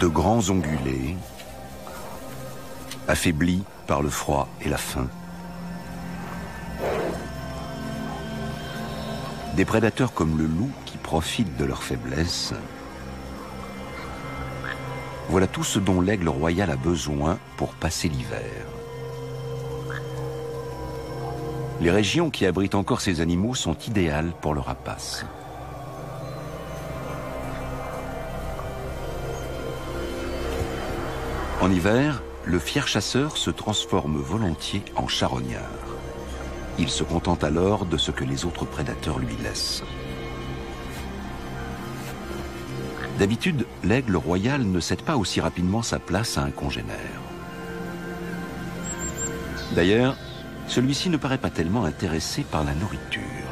De grands ongulés, affaiblis par le froid et la faim. Des prédateurs comme le loup qui profitent de leur faiblesse. Voilà tout ce dont l'aigle royal a besoin pour passer l'hiver. Les régions qui abritent encore ces animaux sont idéales pour le rapace. En hiver, le fier chasseur se transforme volontiers en charognard. Il se contente alors de ce que les autres prédateurs lui laissent. D'habitude, l'aigle royal ne cède pas aussi rapidement sa place à un congénère. D'ailleurs, celui-ci ne paraît pas tellement intéressé par la nourriture.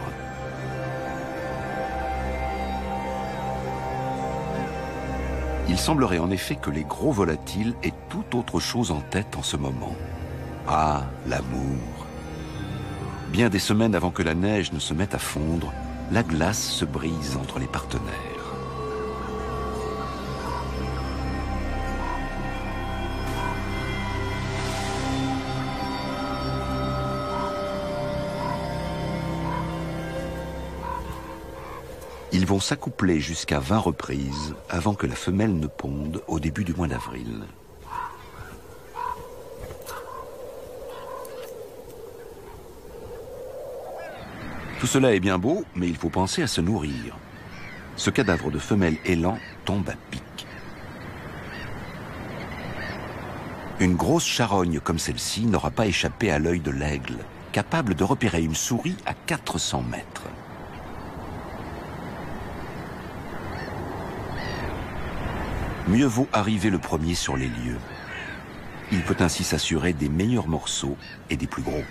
Il semblerait en effet que les gros volatiles aient tout autre chose en tête en ce moment. Ah, l'amour. Bien des semaines avant que la neige ne se mette à fondre, la glace se brise entre les partenaires. Vont s'accoupler jusqu'à 20 reprises avant que la femelle ne ponde au début du mois d'avril. Tout cela est bien beau, mais il faut penser à se nourrir. Ce cadavre de femelle élan tombe à pic. Une grosse charogne comme celle-ci n'aura pas échappé à l'œil de l'aigle, capable de repérer une souris à 400 mètres. Mieux vaut arriver le premier sur les lieux. Il peut ainsi s'assurer des meilleurs morceaux et des plus gros,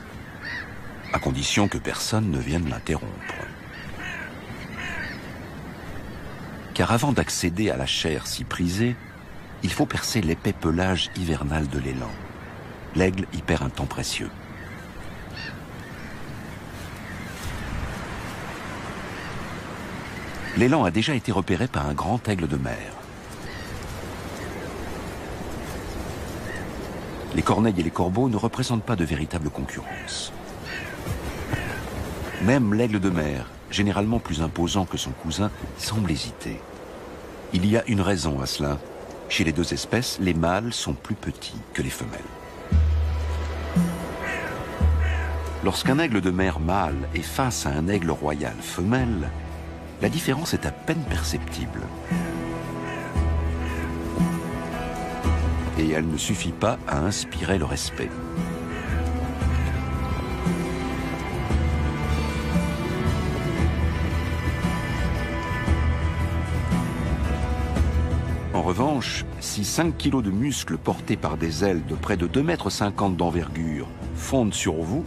à condition que personne ne vienne l'interrompre. Car avant d'accéder à la chair si prisée, il faut percer l'épais pelage hivernal de l'élan. L'aigle y perd un temps précieux. L'élan a déjà été repéré par un grand aigle de mer. Les corneilles et les corbeaux ne représentent pas de véritable concurrence. Même l'aigle de mer, généralement plus imposant que son cousin, semble hésiter. Il y a une raison à cela. Chez les deux espèces, les mâles sont plus petits que les femelles. Lorsqu'un aigle de mer mâle est face à un aigle royal femelle, la différence est à peine perceptible. Et elle ne suffit pas à inspirer le respect. En revanche, si 5 kilos de muscles portés par des ailes de près de 2,50 m d'envergure fondent sur vous,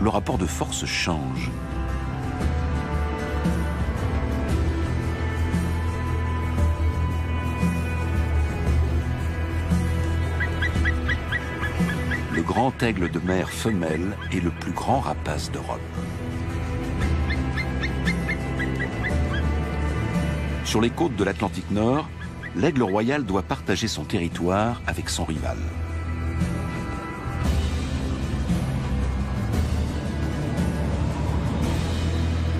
le rapport de force change. Grand aigle de mer femelle est le plus grand rapace d'Europe. Sur les côtes de l'Atlantique Nord, l'aigle royal doit partager son territoire avec son rival.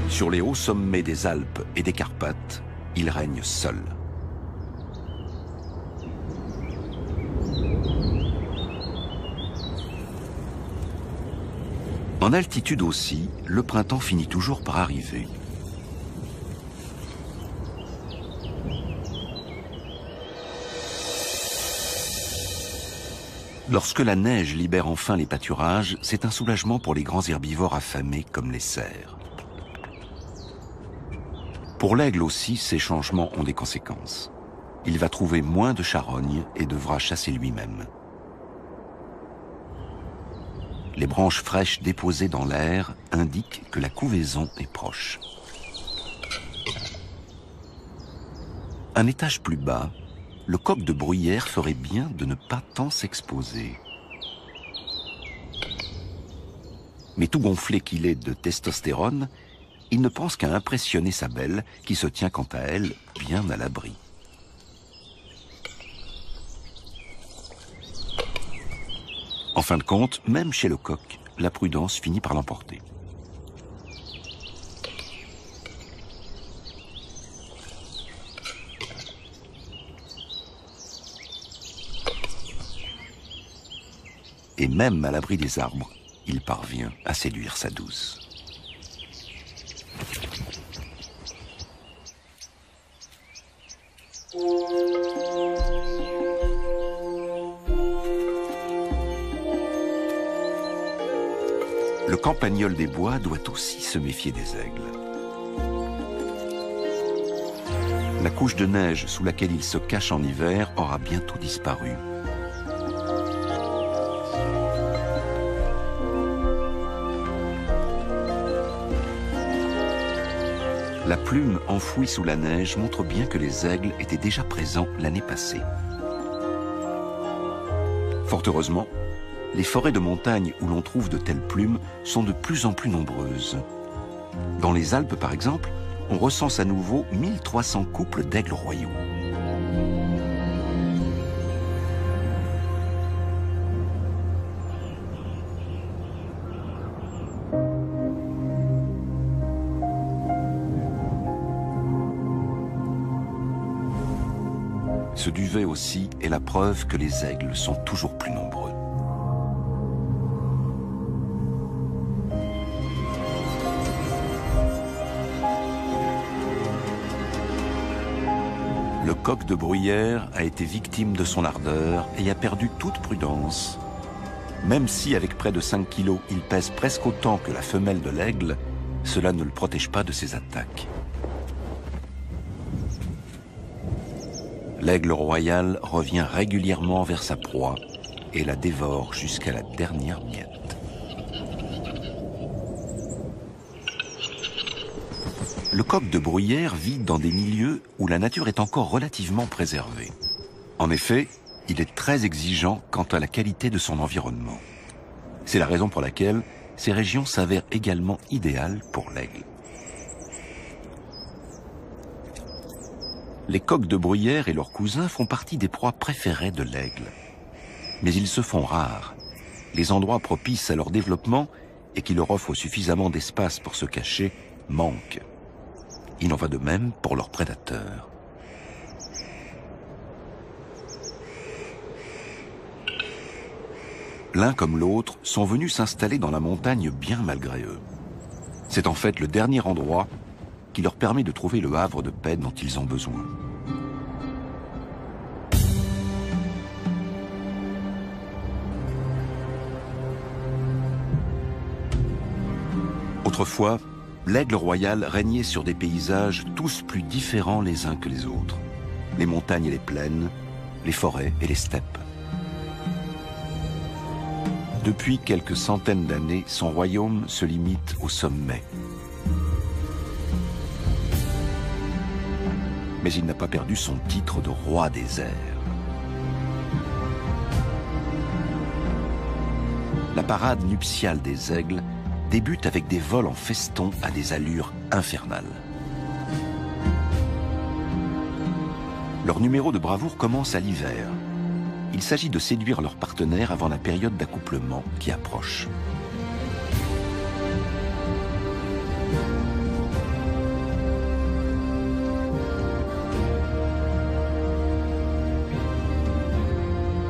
Sur les hauts sommets des Alpes et des Carpates, il règne seul. En altitude aussi, le printemps finit toujours par arriver. Lorsque la neige libère enfin les pâturages, c'est un soulagement pour les grands herbivores affamés comme les cerfs. Pour l'aigle aussi, ces changements ont des conséquences. Il va trouver moins de charognes et devra chasser lui-même les branches fraîches déposées dans l'air indiquent que la couvaison est proche. Un étage plus bas, le coq de bruyère ferait bien de ne pas tant s'exposer. Mais tout gonflé qu'il est de testostérone, il ne pense qu'à impressionner sa belle, qui se tient quant à elle bien à l'abri. En fin de compte, même chez le coq, la prudence finit par l'emporter. Et même à l'abri des arbres, il parvient à séduire sa douce. Le campagnol des bois doit aussi se méfier des aigles. La couche de neige sous laquelle il se cache en hiver aura bientôt disparu. La plume enfouie sous la neige montre bien que les aigles étaient déjà présents l'année passée. Fort heureusement, les forêts de montagne où l'on trouve de telles plumes sont de plus en plus nombreuses. Dans les Alpes, par exemple, on recense à nouveau 1300 couples d'aigles royaux. Ce duvet aussi est la preuve que les aigles sont toujours coq de bruyère a été victime de son ardeur et a perdu toute prudence. Même si avec près de 5 kilos, il pèse presque autant que la femelle de l'aigle, cela ne le protège pas de ses attaques. L'aigle royal revient régulièrement vers sa proie et la dévore jusqu'à la dernière miette. Le coq de bruyère vit dans des milieux où la nature est encore relativement préservée. En effet, il est très exigeant quant à la qualité de son environnement. C'est la raison pour laquelle ces régions s'avèrent également idéales pour l'aigle. les coqs de bruyère et leurs cousins font partie des proies préférées de l'aigle. Mais ils se font rares. Les endroits propices à leur développement et qui leur offrent suffisamment d'espace pour se cacher manquent. Il en va de même pour leurs prédateurs. L'un comme l'autre sont venus s'installer dans la montagne bien malgré eux. C'est en fait le dernier endroit qui leur permet de trouver le havre de paix dont ils ont besoin. Autrefois, l'aigle royal régnait sur des paysages tous plus différents les uns que les autres. Les montagnes et les plaines, les forêts et les steppes. Depuis quelques centaines d'années, son royaume se limite au sommet, mais il n'a pas perdu son titre de roi des airs. La parade nuptiale des aigles débute avec des vols en feston à des allures infernales. Leur numéro de bravoure commence à l'hiver. Il s'agit de séduire leur partenaire avant la période d'accouplement qui approche.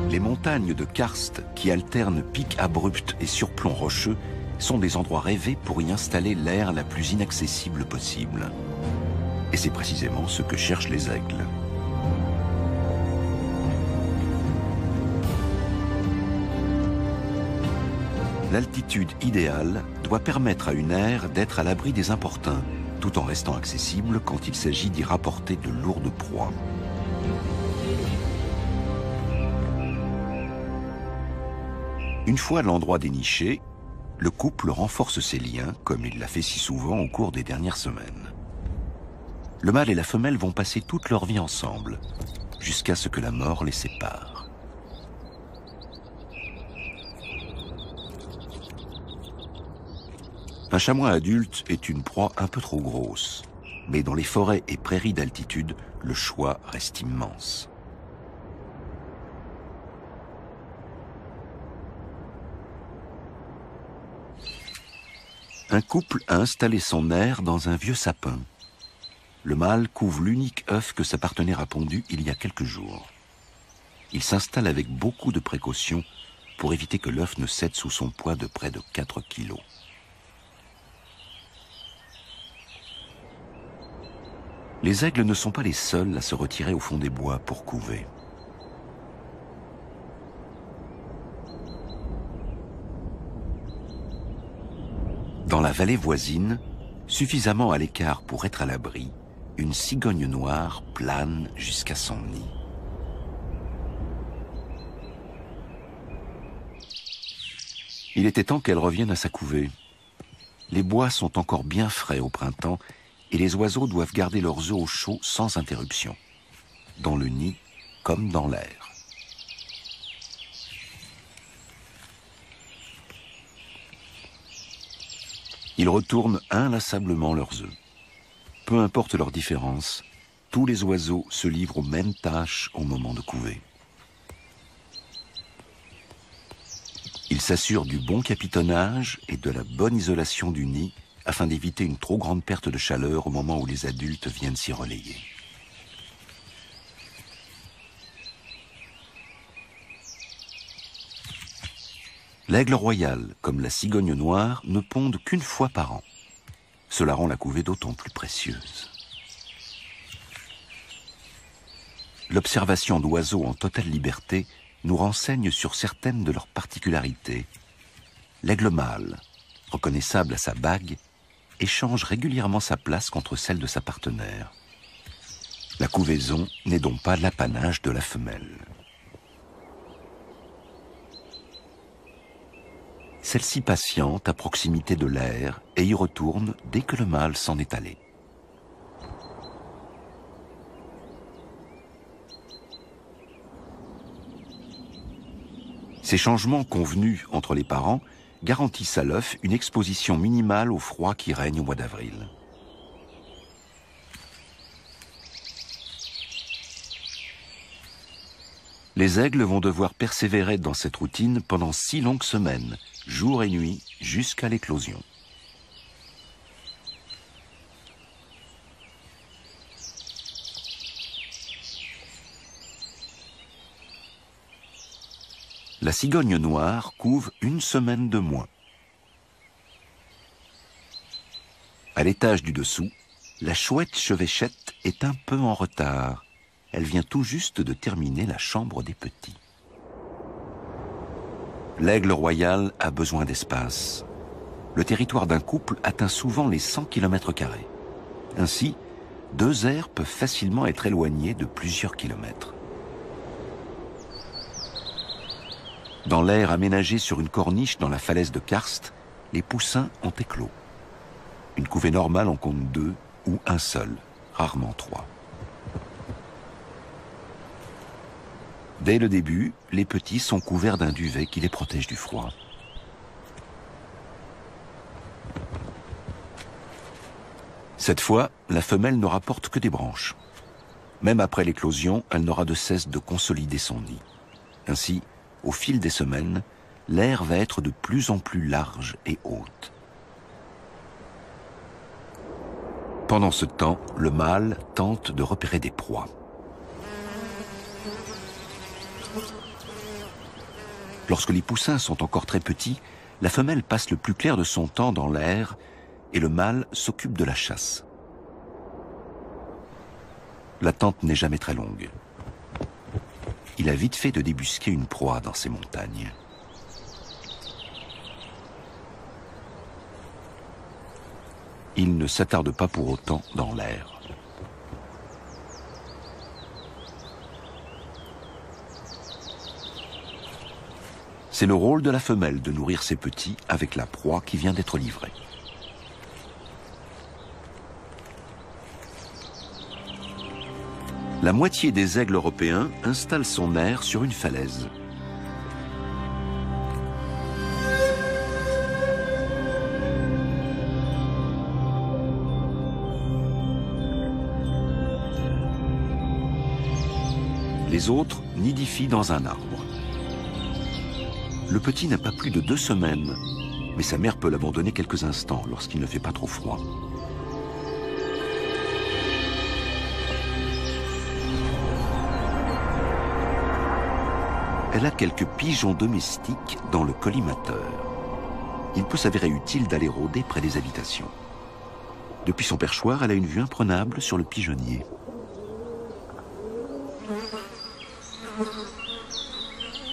Les montagnes de karst qui alternent pics abrupts et surplombs rocheux sont des endroits rêvés pour y installer l'air la plus inaccessible possible. Et c'est précisément ce que cherchent les aigles. L'altitude idéale doit permettre à une aire d'être à l'abri des importuns, tout en restant accessible quand il s'agit d'y rapporter de lourdes proies. Une fois l'endroit déniché, le couple renforce ses liens, comme il l'a fait si souvent au cours des dernières semaines. Le mâle et la femelle vont passer toute leur vie ensemble, jusqu'à ce que la mort les sépare. Un chamois adulte est une proie un peu trop grosse, mais dans les forêts et prairies d'altitude, le choix reste immense. Un couple a installé son air dans un vieux sapin. Le mâle couve l'unique œuf que sa partenaire a pondu il y a quelques jours. Il s'installe avec beaucoup de précautions pour éviter que l'œuf ne cède sous son poids de près de 4 kilos. Les aigles ne sont pas les seuls à se retirer au fond des bois pour couver. Dans la vallée voisine, suffisamment à l'écart pour être à l'abri, une cigogne noire plane jusqu'à son nid. Il était temps qu'elle revienne à sa couvée. Les bois sont encore bien frais au printemps et les oiseaux doivent garder leurs œufs au chaud sans interruption, dans le nid comme dans l'air. Ils retournent inlassablement leurs œufs. Peu importe leur différence, tous les oiseaux se livrent aux mêmes tâches au moment de couver. Ils s'assurent du bon capitonnage et de la bonne isolation du nid afin d'éviter une trop grande perte de chaleur au moment où les adultes viennent s'y relayer. L'aigle royal, comme la cigogne noire, ne pondent qu'une fois par an. Cela rend la couvée d'autant plus précieuse. L'observation d'oiseaux en totale liberté nous renseigne sur certaines de leurs particularités. L'aigle mâle, reconnaissable à sa bague, échange régulièrement sa place contre celle de sa partenaire. La couvaison n'est donc pas l'apanage de la femelle. Celle-ci patiente à proximité de l'air et y retourne dès que le mâle s'en est allé. Ces changements convenus entre les parents garantissent à l'œuf une exposition minimale au froid qui règne au mois d'avril. Les aigles vont devoir persévérer dans cette routine pendant six longues semaines, jour et nuit, jusqu'à l'éclosion. la cigogne noire couve une semaine de moins. À l'étage du dessous, la chouette chevêchette est un peu en retard. Elle vient tout juste de terminer la chambre des petits. L'aigle royal a besoin d'espace. Le territoire d'un couple atteint souvent les 100 km. Ainsi, deux aires peuvent facilement être éloignées de plusieurs kilomètres. Dans l'air aménagé sur une corniche dans la falaise de Karst, les poussins ont éclos. Une couvée normale en compte deux ou un seul, rarement trois. Dès le début, les petits sont couverts d'un duvet qui les protège du froid. Cette fois, la femelle ne rapporte que des branches. Même après l'éclosion, elle n'aura de cesse de consolider son nid. Ainsi, au fil des semaines, l'air va être de plus en plus large et haute. Pendant ce temps, le mâle tente de repérer des proies. Lorsque les poussins sont encore très petits, la femelle passe le plus clair de son temps dans l'air et le mâle s'occupe de la chasse. L'attente n'est jamais très longue il a vite fait de débusquer une proie dans ces montagnes. Il ne s'attarde pas pour autant dans l'air. C'est le rôle de la femelle de nourrir ses petits avec la proie qui vient d'être livrée. la moitié des aigles européens installent son aire sur une falaise. Les autres nidifient dans un arbre. Le petit n'a pas plus de deux semaines, mais sa mère peut l'abandonner quelques instants lorsqu'il ne fait pas trop froid. Elle a quelques pigeons domestiques dans le collimateur. Il peut s'avérer utile d'aller rôder près des habitations. Depuis son perchoir, elle a une vue imprenable sur le pigeonnier.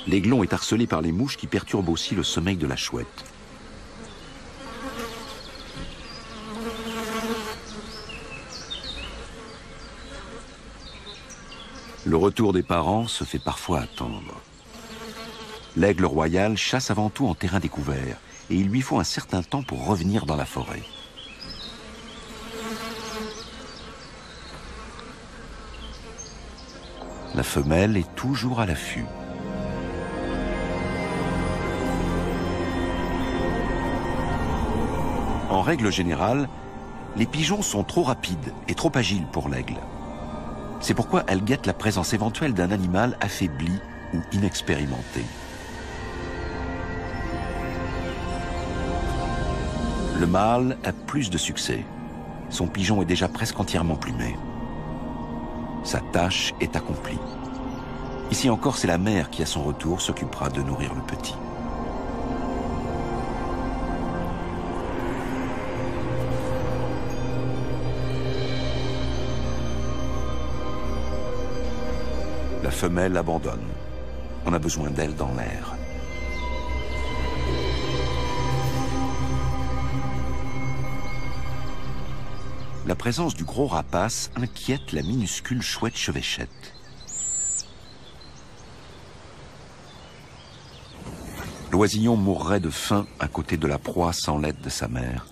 L'aiglon est harcelé par les mouches qui perturbent aussi le sommeil de la chouette. Le retour des parents se fait parfois attendre. L'aigle royal chasse avant tout en terrain découvert et il lui faut un certain temps pour revenir dans la forêt. La femelle est toujours à l'affût. En règle générale, les pigeons sont trop rapides et trop agiles pour l'aigle. C'est pourquoi elle guette la présence éventuelle d'un animal affaibli ou inexpérimenté. Le mâle a plus de succès. Son pigeon est déjà presque entièrement plumé. Sa tâche est accomplie. Ici encore, c'est la mère qui, à son retour, s'occupera de nourrir le petit. Femelle abandonne. On a besoin d'elle dans l'air. La présence du gros rapace inquiète la minuscule chouette chevêchette. L'oisillon mourrait de faim à côté de la proie sans l'aide de sa mère.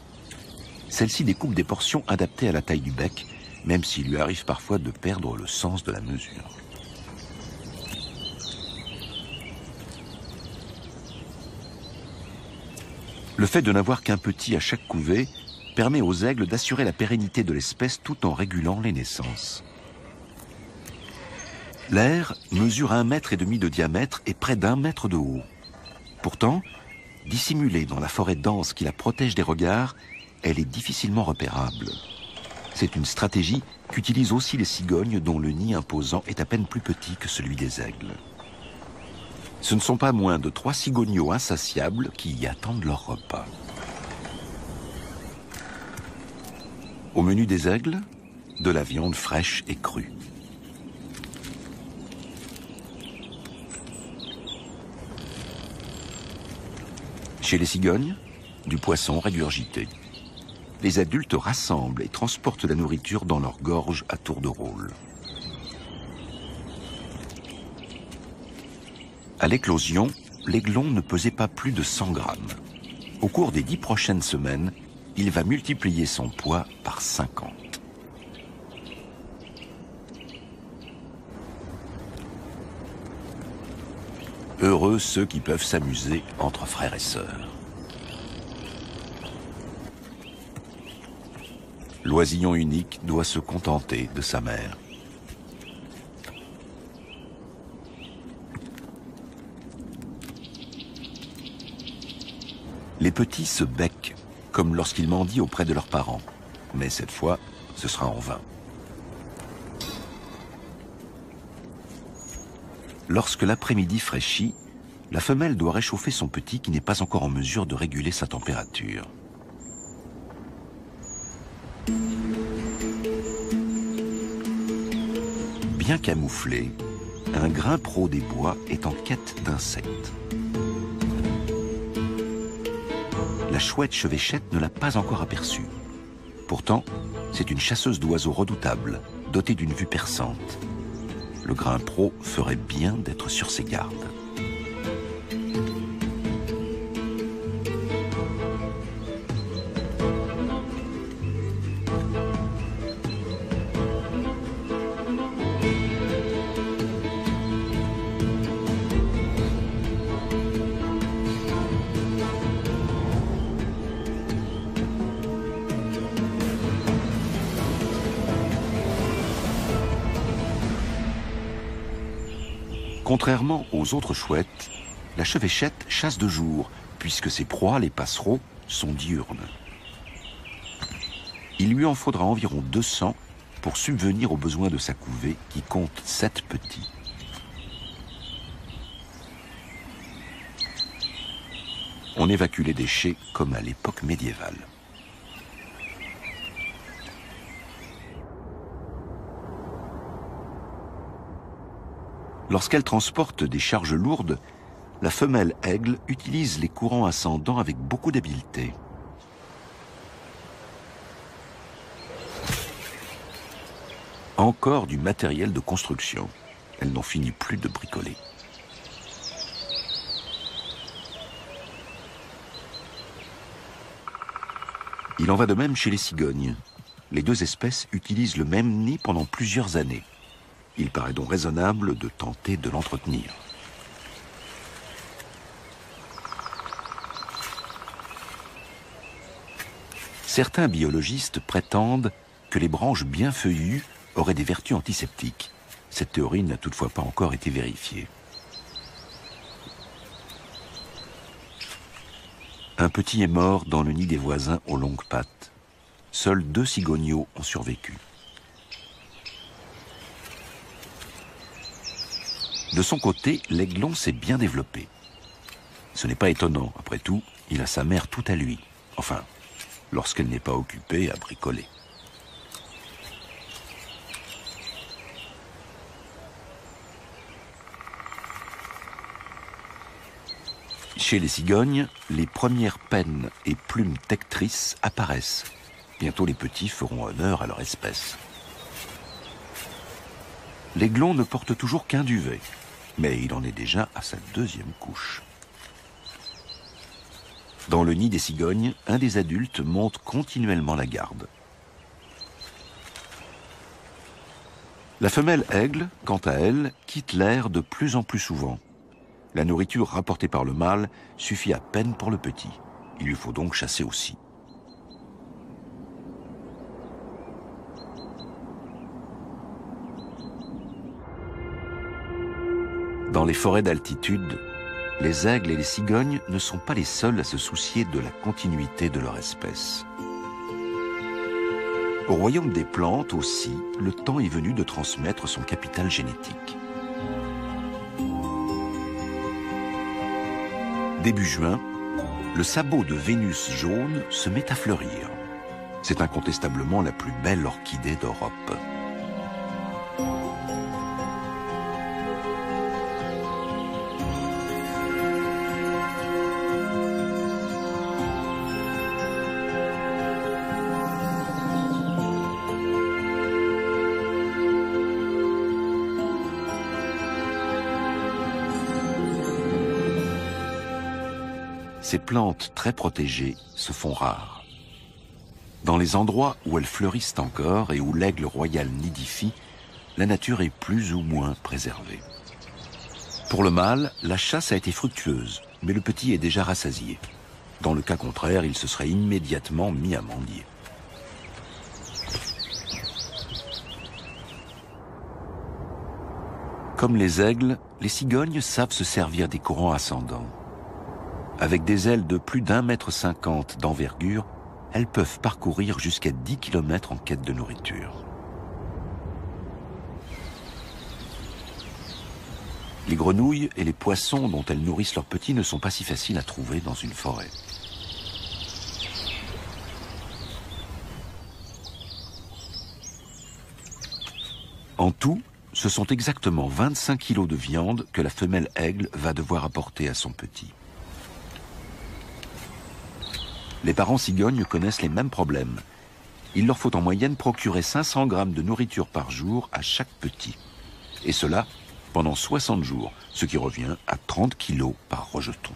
Celle-ci découpe des portions adaptées à la taille du bec, même s'il lui arrive parfois de perdre le sens de la mesure. Le fait de n'avoir qu'un petit à chaque couvée permet aux aigles d'assurer la pérennité de l'espèce tout en régulant les naissances. L'air mesure un mètre et demi de diamètre et près d'un mètre de haut. Pourtant, dissimulée dans la forêt dense qui la protège des regards, elle est difficilement repérable. C'est une stratégie qu'utilisent aussi les cigognes dont le nid imposant est à peine plus petit que celui des aigles. Ce ne sont pas moins de trois cigogneaux insatiables qui y attendent leur repas. Au menu des aigles, de la viande fraîche et crue. Chez les cigognes, du poisson régurgité. Les adultes rassemblent et transportent la nourriture dans leur gorge à tour de rôle. À l'éclosion, l'aiglon ne pesait pas plus de 100 grammes. Au cours des dix prochaines semaines, il va multiplier son poids par 50. Heureux ceux qui peuvent s'amuser entre frères et sœurs. L'oisillon unique doit se contenter de sa mère. Les petits se becquent comme lorsqu'ils mendient auprès de leurs parents. Mais cette fois, ce sera en vain. Lorsque l'après-midi fraîchit, la femelle doit réchauffer son petit qui n'est pas encore en mesure de réguler sa température. Bien camouflé, un grain pro des bois est en quête d'insectes. La chouette chevêchette ne l'a pas encore aperçue. Pourtant, c'est une chasseuse d'oiseaux redoutable, dotée d'une vue perçante. Le grain pro ferait bien d'être sur ses gardes. Aux autres chouettes, la chevêchette chasse de jour, puisque ses proies, les passereaux, sont diurnes. Il lui en faudra environ 200 pour subvenir aux besoins de sa couvée qui compte sept petits. On évacue les déchets comme à l'époque médiévale. Lorsqu'elle transporte des charges lourdes, la femelle aigle utilise les courants ascendants avec beaucoup d'habileté. Encore du matériel de construction. Elle n'en finit plus de bricoler. Il en va de même chez les cigognes. Les deux espèces utilisent le même nid pendant plusieurs années. Il paraît donc raisonnable de tenter de l'entretenir. Certains biologistes prétendent que les branches bien feuillues aurait des vertus antiseptiques. Cette théorie n'a toutefois pas encore été vérifiée. Un petit est mort dans le nid des voisins aux longues pattes. Seuls deux cigogneaux ont survécu. De son côté, l'aiglon s'est bien développé. Ce n'est pas étonnant, après tout, il a sa mère tout à lui. Enfin, lorsqu'elle n'est pas occupée à bricoler. Chez les cigognes, les premières pennes et plumes tectrices apparaissent. Bientôt les petits feront honneur à leur espèce. L'aiglon ne porte toujours qu'un duvet, mais il en est déjà à sa deuxième couche. Dans le nid des cigognes, un des adultes monte continuellement la garde. La femelle aigle, quant à elle, quitte l'air de plus en plus souvent. La nourriture rapportée par le mâle suffit à peine pour le petit. Il lui faut donc chasser aussi. Dans les forêts d'altitude, les aigles et les cigognes ne sont pas les seuls à se soucier de la continuité de leur espèce. Au royaume des plantes aussi, le temps est venu de transmettre son capital génétique. Début juin, le sabot de Vénus jaune se met à fleurir. C'est incontestablement la plus belle orchidée d'Europe. Ces plantes très protégées se font rares. Dans les endroits où elles fleurissent encore et où l'aigle royal nidifie, la nature est plus ou moins préservée. Pour le mâle, la chasse a été fructueuse, mais le petit est déjà rassasié. Dans le cas contraire, il se serait immédiatement mis à mendier. Comme les aigles, les cigognes savent se servir des courants ascendants. Avec des ailes de plus d'un mètre cinquante d'envergure, elles peuvent parcourir jusqu'à 10 km en quête de nourriture. Les grenouilles et les poissons dont elles nourrissent leurs petits ne sont pas si faciles à trouver dans une forêt. En tout, ce sont exactement 25 kilos de viande que la femelle aigle va devoir apporter à son petit. Les parents cigognes connaissent les mêmes problèmes. Il leur faut en moyenne procurer 500 grammes de nourriture par jour à chaque petit. Et cela pendant 60 jours, ce qui revient à 30 kilos par rejeton.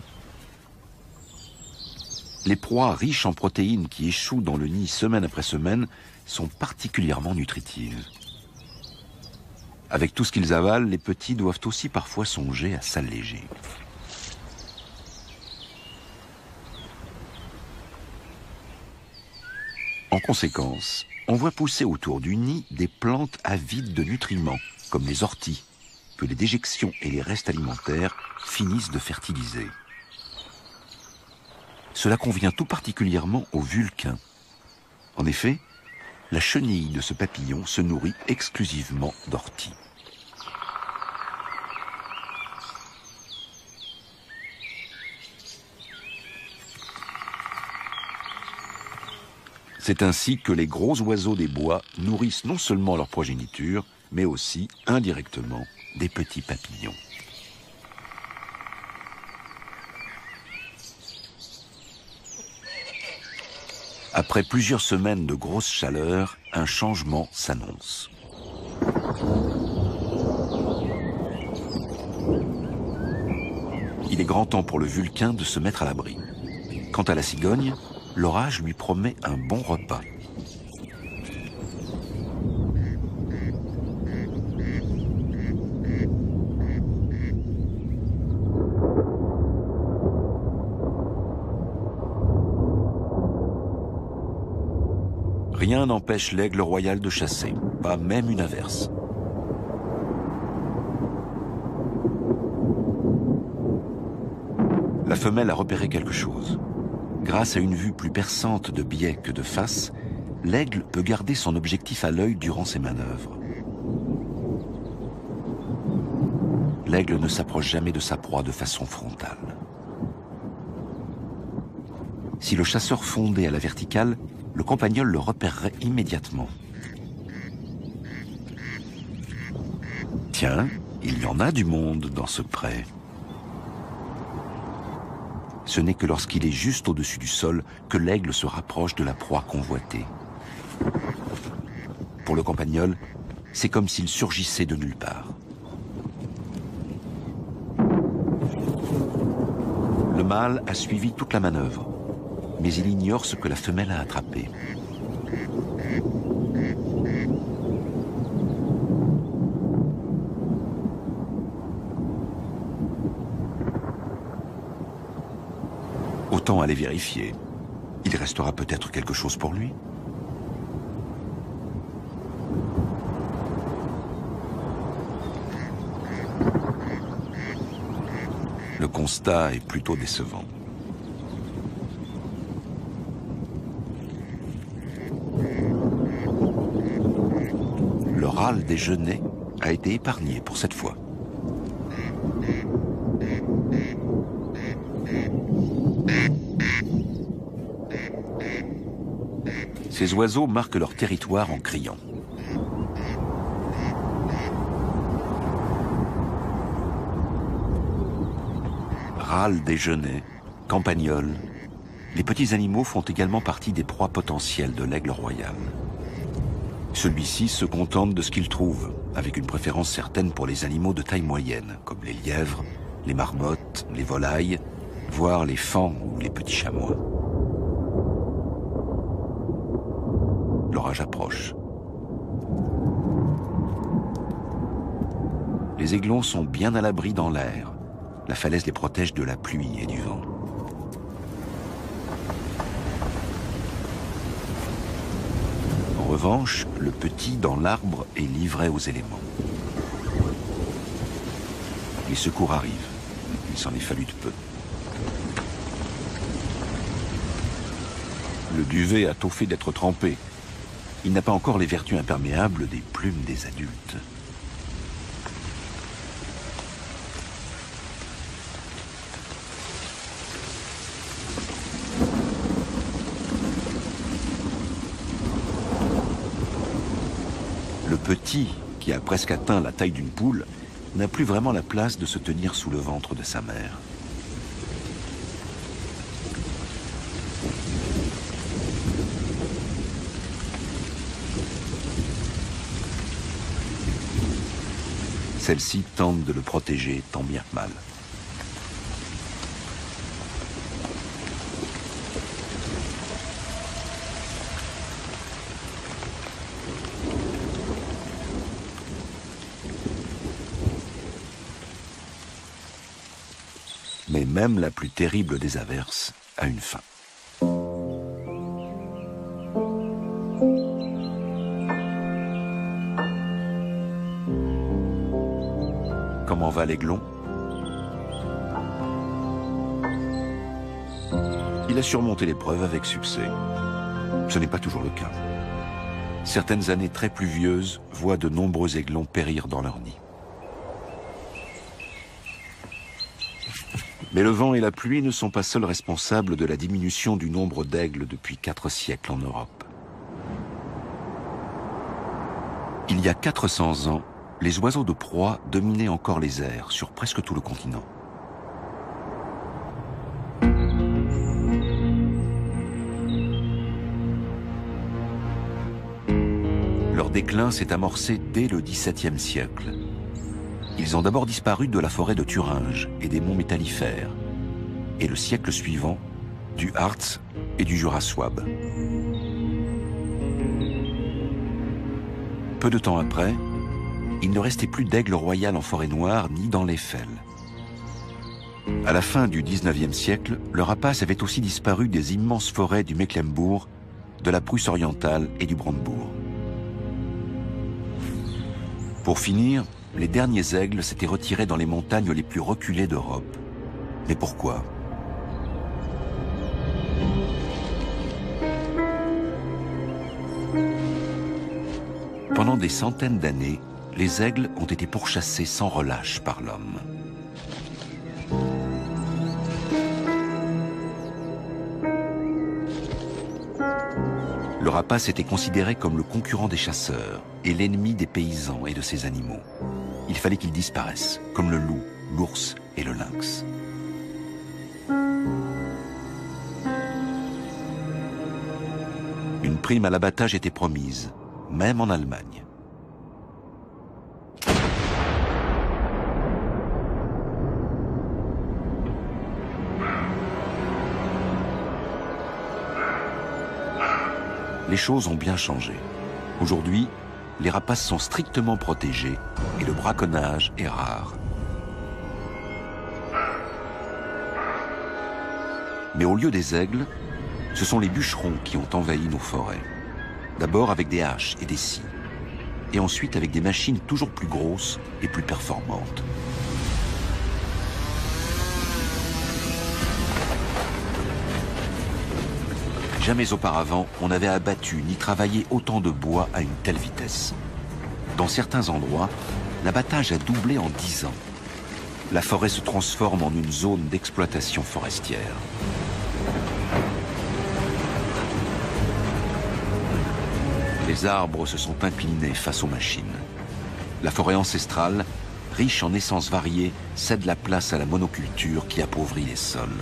Les proies riches en protéines qui échouent dans le nid semaine après semaine sont particulièrement nutritives. Avec tout ce qu'ils avalent, les petits doivent aussi parfois songer à s'alléger. En conséquence, on voit pousser autour du nid des plantes avides de nutriments, comme les orties, que les déjections et les restes alimentaires finissent de fertiliser. Cela convient tout particulièrement aux vulcains. En effet, la chenille de ce papillon se nourrit exclusivement d'orties. C'est ainsi que les gros oiseaux des bois nourrissent non seulement leur progéniture, mais aussi, indirectement, des petits papillons. Après plusieurs semaines de grosse chaleur, un changement s'annonce. Il est grand temps pour le vulcain de se mettre à l'abri. Quant à la cigogne, l'orage lui promet un bon repas. Rien n'empêche l'aigle royal de chasser, pas même une averse. La femelle a repéré quelque chose. Grâce à une vue plus perçante de biais que de face, l'aigle peut garder son objectif à l'œil durant ses manœuvres. L'aigle ne s'approche jamais de sa proie de façon frontale. Si le chasseur fondait à la verticale, le compagnol le repérerait immédiatement. Tiens, il y en a du monde dans ce pré ce n'est que lorsqu'il est juste au-dessus du sol que l'aigle se rapproche de la proie convoitée. Pour le compagnol, c'est comme s'il surgissait de nulle part. Le mâle a suivi toute la manœuvre, mais il ignore ce que la femelle a attrapé. Autant aller vérifier. Il restera peut-être quelque chose pour lui. Le constat est plutôt décevant. Le râle genêts a été épargné pour cette fois. Ces oiseaux marquent leur territoire en criant. Râles déjeuner, campagnols, les petits animaux font également partie des proies potentielles de l'aigle royal. Celui-ci se contente de ce qu'il trouve, avec une préférence certaine pour les animaux de taille moyenne, comme les lièvres, les marmottes, les volailles, voire les fans ou les petits chamois. Approche. Les aiglons sont bien à l'abri dans l'air. La falaise les protège de la pluie et du vent. En revanche, le petit dans l'arbre est livré aux éléments. Les secours arrivent. Il s'en est fallu de peu. Le duvet a tôt fait d'être trempé. Il n'a pas encore les vertus imperméables des plumes des adultes. Le petit, qui a presque atteint la taille d'une poule, n'a plus vraiment la place de se tenir sous le ventre de sa mère. Celle-ci tente de le protéger tant bien que mal. Mais même la plus terrible des averses a une fin. Il a surmonté l'épreuve avec succès. Ce n'est pas toujours le cas. Certaines années très pluvieuses voient de nombreux aiglons périr dans leur nid. Mais le vent et la pluie ne sont pas seuls responsables de la diminution du nombre d'aigles depuis quatre siècles en Europe. Il y a 400 ans, les oiseaux de proie dominaient encore les airs sur presque tout le continent. Leur déclin s'est amorcé dès le XVIIe siècle. Ils ont d'abord disparu de la forêt de Thuringe et des monts métallifères, et le siècle suivant, du Harz et du Jura. Peu de temps après, il ne restait plus d'aigle royal en forêt noire ni dans les fels. À la fin du XIXe siècle, le rapace avait aussi disparu des immenses forêts du Mecklembourg, de la Prusse orientale et du Brandebourg. Pour finir, les derniers aigles s'étaient retirés dans les montagnes les plus reculées d'Europe. Mais pourquoi? Pendant des centaines d'années, les aigles ont été pourchassés sans relâche par l'homme. Le rapace était considéré comme le concurrent des chasseurs et l'ennemi des paysans et de ces animaux. Il fallait qu'ils disparaissent, comme le loup, l'ours et le lynx. Une prime à l'abattage était promise, même en Allemagne. Les choses ont bien changé. Aujourd'hui, les rapaces sont strictement protégés et le braconnage est rare. Mais au lieu des aigles, ce sont les bûcherons qui ont envahi nos forêts. D'abord avec des haches et des scies, et ensuite avec des machines toujours plus grosses et plus performantes. Jamais auparavant, on n'avait abattu ni travaillé autant de bois à une telle vitesse. Dans certains endroits, l'abattage a doublé en dix ans. La forêt se transforme en une zone d'exploitation forestière. Les arbres se sont inclinés face aux machines. La forêt ancestrale, riche en essences variées, cède la place à la monoculture qui appauvrit les sols.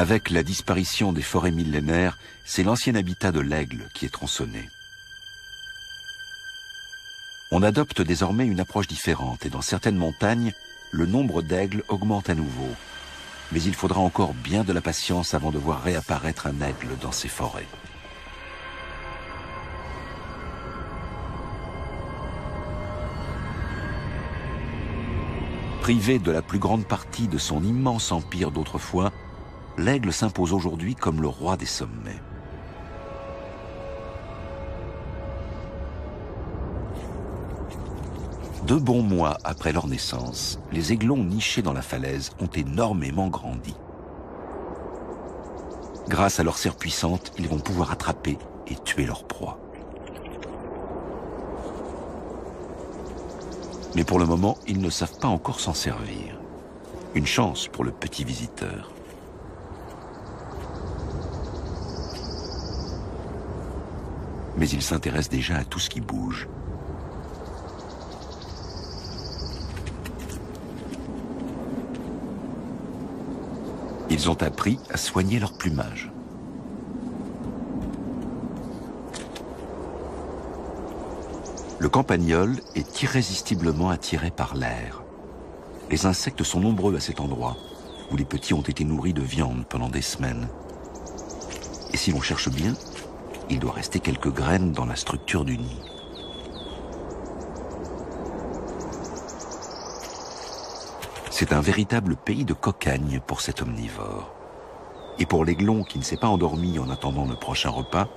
Avec la disparition des forêts millénaires, c'est l'ancien habitat de l'aigle qui est tronçonné. On adopte désormais une approche différente et dans certaines montagnes, le nombre d'aigles augmente à nouveau. Mais il faudra encore bien de la patience avant de voir réapparaître un aigle dans ces forêts. Privé de la plus grande partie de son immense empire d'autrefois, l'aigle s'impose aujourd'hui comme le roi des sommets. Deux bons mois après leur naissance, les aiglons nichés dans la falaise ont énormément grandi. Grâce à leur serre puissante, ils vont pouvoir attraper et tuer leur proie. Mais pour le moment, ils ne savent pas encore s'en servir. Une chance pour le petit visiteur. Mais il s'intéresse déjà à tout ce qui bouge. Ils ont appris à soigner leur plumage. Le campagnol est irrésistiblement attiré par l'air. Les insectes sont nombreux à cet endroit, où les petits ont été nourris de viande pendant des semaines. Et si l'on cherche bien, il doit rester quelques graines dans la structure du nid. C'est un véritable pays de cocagne pour cet omnivore. Et pour l'aiglon qui ne s'est pas endormi en attendant le prochain repas,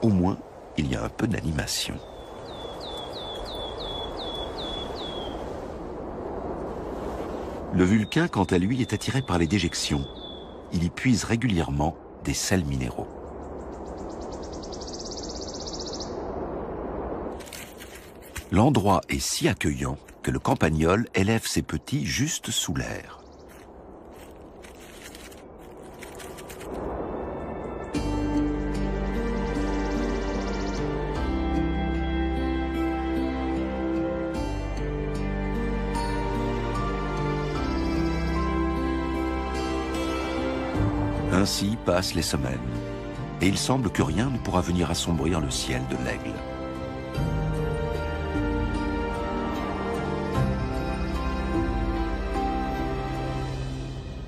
au moins il y a un peu d'animation. Le vulcain, quant à lui, est attiré par les déjections. Il y puise régulièrement des sels minéraux. L'endroit est si accueillant que le campagnol élève ses petits juste sous l'air. Ainsi passent les semaines, et il semble que rien ne pourra venir assombrir le ciel de l'aigle.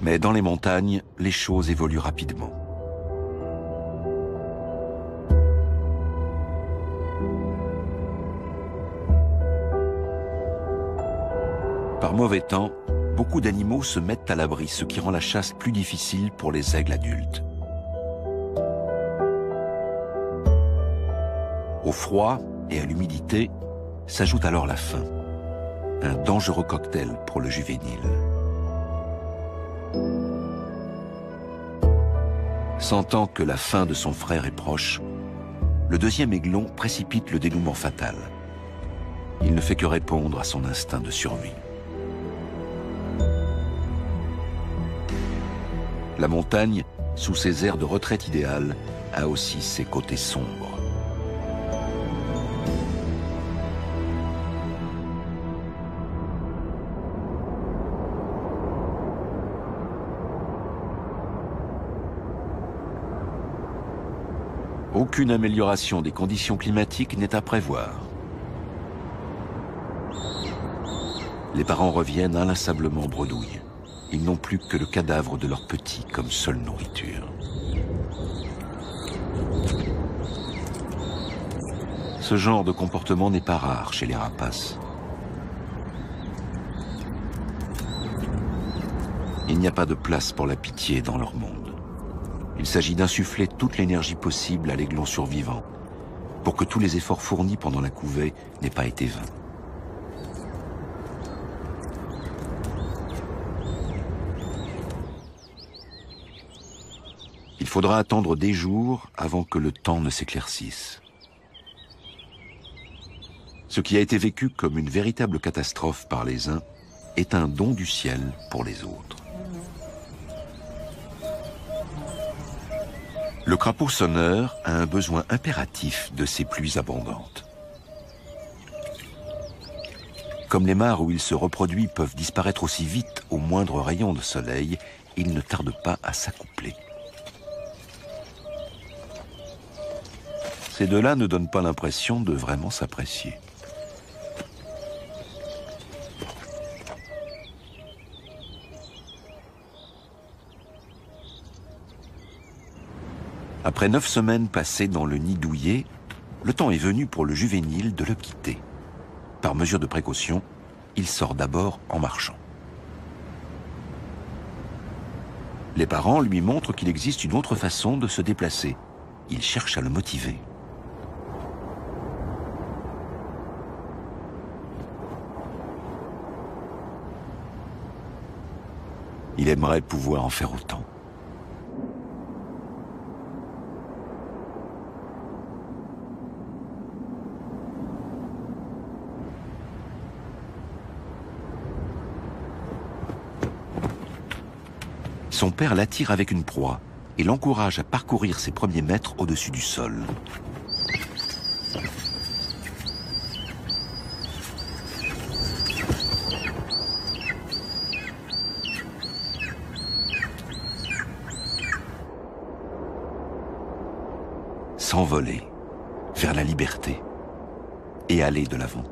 Mais dans les montagnes, les choses évoluent rapidement. Par mauvais temps, beaucoup d'animaux se mettent à l'abri, ce qui rend la chasse plus difficile pour les aigles adultes. Au froid et à l'humidité s'ajoute alors la faim, un dangereux cocktail pour le juvénile. Sentant que la fin de son frère est proche, le deuxième aiglon précipite le dénouement fatal. Il ne fait que répondre à son instinct de survie. La montagne, sous ses airs de retraite idéale, a aussi ses côtés sombres. Aucune amélioration des conditions climatiques n'est à prévoir. Les parents reviennent inlassablement bredouilles. Ils n'ont plus que le cadavre de leur petit comme seule nourriture. Ce genre de comportement n'est pas rare chez les rapaces. Il n'y a pas de place pour la pitié dans leur monde. Il s'agit d'insuffler toute l'énergie possible à l'aiglon survivant, pour que tous les efforts fournis pendant la couvée n'aient pas été vains. Il faudra attendre des jours avant que le temps ne s'éclaircisse. Ce qui a été vécu comme une véritable catastrophe par les uns est un don du ciel pour les autres. Le crapaud sonneur a un besoin impératif de ces pluies abondantes. Comme les mares où il se reproduit peuvent disparaître aussi vite au moindre rayon de soleil, il ne tarde pas à s'accoupler. Ces deux-là ne donnent pas l'impression de vraiment s'apprécier. Après neuf semaines passées dans le nid douillet, le temps est venu pour le juvénile de le quitter. Par mesure de précaution, il sort d'abord en marchant. Les parents lui montrent qu'il existe une autre façon de se déplacer. Ils cherchent à le motiver. Il aimerait pouvoir en faire autant. Son père l'attire avec une proie et l'encourage à parcourir ses premiers mètres au-dessus du sol. S'envoler vers la liberté et aller de l'avant.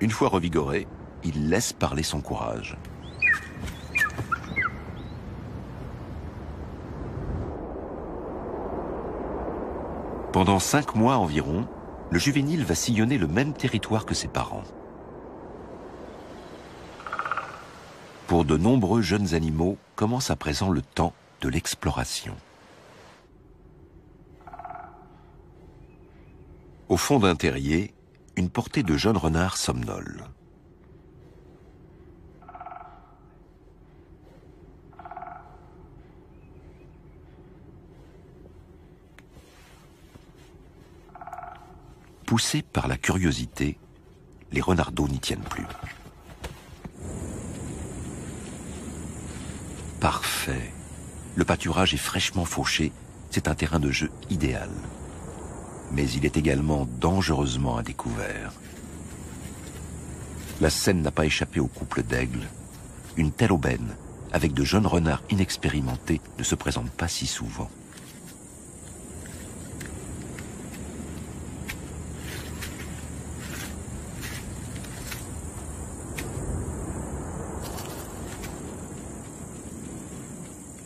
Une fois revigoré, il laisse parler son courage. Pendant cinq mois environ, le juvénile va sillonner le même territoire que ses parents. Pour de nombreux jeunes animaux, commence à présent le temps de l'exploration. Au fond d'un terrier, une portée de jeunes renards somnolent. Poussés par la curiosité, les renardeaux n'y tiennent plus. Parfait. Le pâturage est fraîchement fauché, c'est un terrain de jeu idéal. Mais il est également dangereusement à découvert. La scène n'a pas échappé au couple d'aigles. Une telle aubaine, avec de jeunes renards inexpérimentés, ne se présente pas si souvent.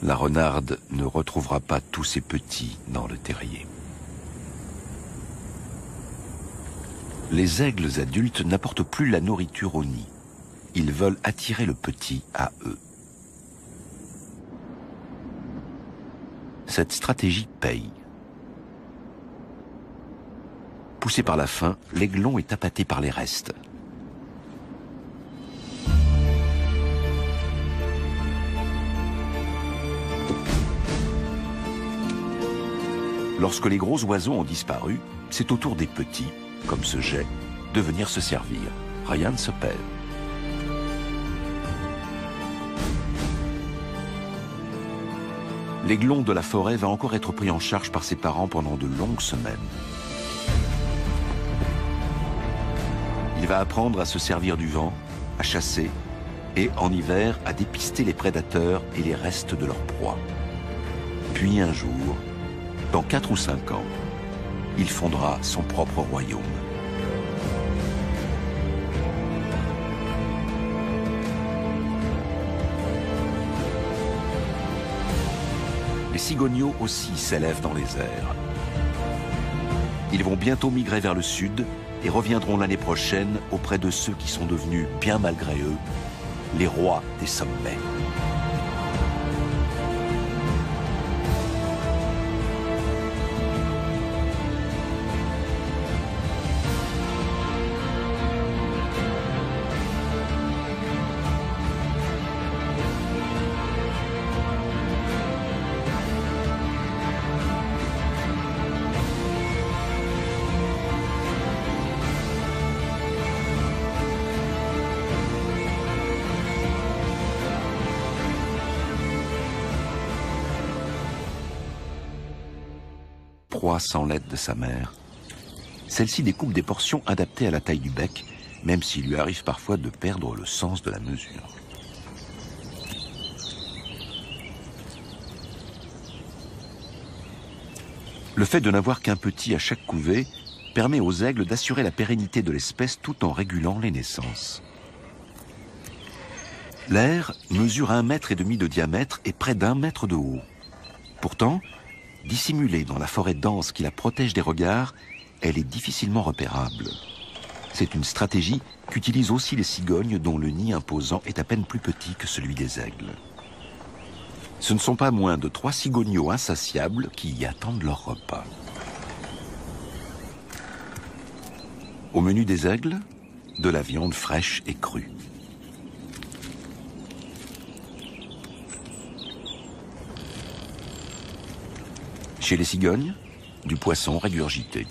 La renarde ne retrouvera pas tous ses petits dans le terrier. Les aigles adultes n'apportent plus la nourriture au nid. Ils veulent attirer le petit à eux. Cette stratégie paye. Poussé par la faim, l'aiglon est appâté par les restes. Lorsque les gros oiseaux ont disparu, c'est au tour des petits, comme ce jet, de venir se servir. Rien ne se perd. L'aiglon de la forêt va encore être pris en charge par ses parents pendant de longues semaines. Il va apprendre à se servir du vent, à chasser et, en hiver, à dépister les prédateurs et les restes de leur proie. Puis un jour, dans 4 ou 5 ans, il fondera son propre royaume. Les cigognos aussi s'élèvent dans les airs. Ils vont bientôt migrer vers le sud et reviendront l'année prochaine auprès de ceux qui sont devenus, bien malgré eux, les rois des sommets. Sans l'aide de sa mère. Celle-ci découpe des portions adaptées à la taille du bec, même s'il lui arrive parfois de perdre le sens de la mesure. Le fait de n'avoir qu'un petit à chaque couvée permet aux aigles d'assurer la pérennité de l'espèce tout en régulant les naissances. L'air mesure un mètre et demi de diamètre et près d'un mètre de haut. Pourtant, Dissimulée dans la forêt dense qui la protège des regards, elle est difficilement repérable. C'est une stratégie qu'utilisent aussi les cigognes dont le nid imposant est à peine plus petit que celui des aigles. Ce ne sont pas moins de trois cigognos insatiables qui y attendent leur repas. Au menu des aigles, de la viande fraîche et crue. Chez les cigognes, du poisson régurgité.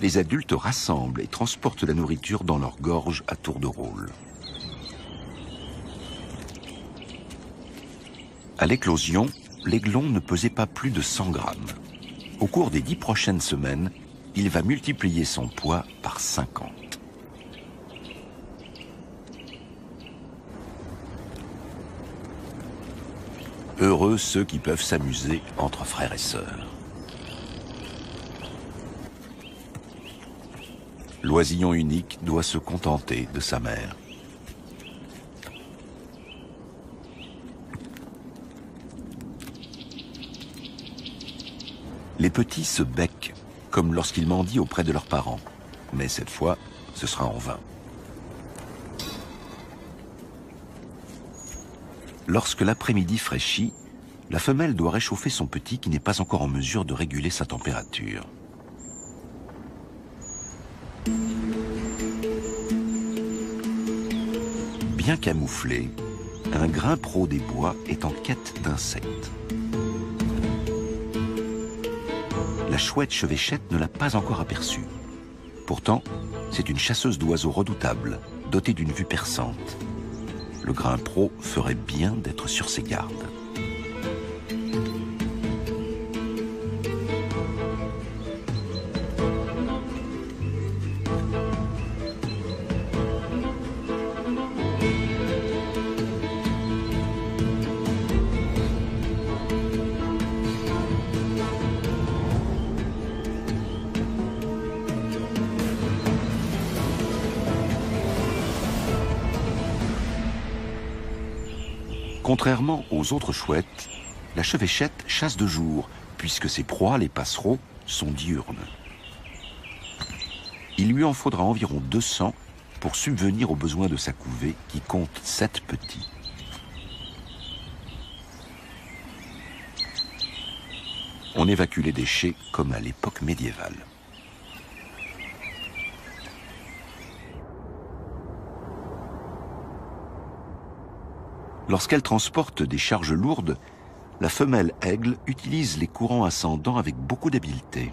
Les adultes rassemblent et transportent la nourriture dans leur gorge à tour de rôle. À l'éclosion, l'aiglon ne pesait pas plus de 100 grammes. Au cours des dix prochaines semaines, il va multiplier son poids par 50. Heureux ceux qui peuvent s'amuser entre frères et sœurs. L'oisillon unique doit se contenter de sa mère. Les petits se becquent, comme lorsqu'ils mendient auprès de leurs parents. Mais cette fois, ce sera en vain. Lorsque l'après-midi fraîchit, la femelle doit réchauffer son petit qui n'est pas encore en mesure de réguler sa température. Bien camouflé, un pro des bois est en quête d'insectes. La chouette chevêchette ne l'a pas encore aperçu. Pourtant, c'est une chasseuse d'oiseaux redoutable, dotée d'une vue perçante. Le pro ferait bien d'être sur ses gardes. Autres chouettes, la chevêchette chasse de jour, puisque ses proies, les passereaux, sont diurnes. Il lui en faudra environ 200 pour subvenir aux besoins de sa couvée qui compte 7 petits. On évacue les déchets comme à l'époque médiévale. Lorsqu'elle transporte des charges lourdes, la femelle aigle utilise les courants ascendants avec beaucoup d'habileté.